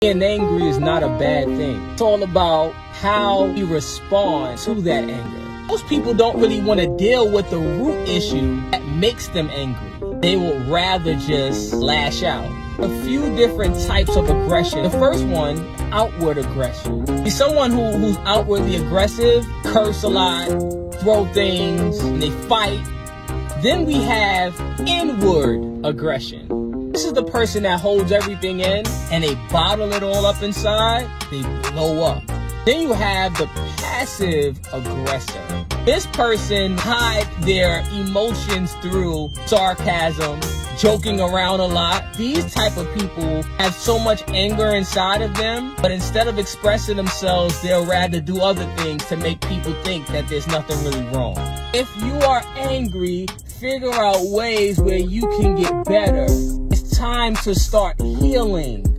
Being angry is not a bad thing. It's all about how we respond to that anger. Most people don't really want to deal with the root issue that makes them angry. They would rather just lash out. A few different types of aggression. The first one, outward aggression. Be someone who, who's outwardly aggressive, curse a lot, throw things, and they fight. Then we have inward aggression. This is the person that holds everything in and they bottle it all up inside, they blow up. Then you have the passive aggressor. This person hide their emotions through sarcasm, joking around a lot. These type of people have so much anger inside of them, but instead of expressing themselves, they'll rather do other things to make people think that there's nothing really wrong. If you are angry, figure out ways where you can get better. Time to start healing.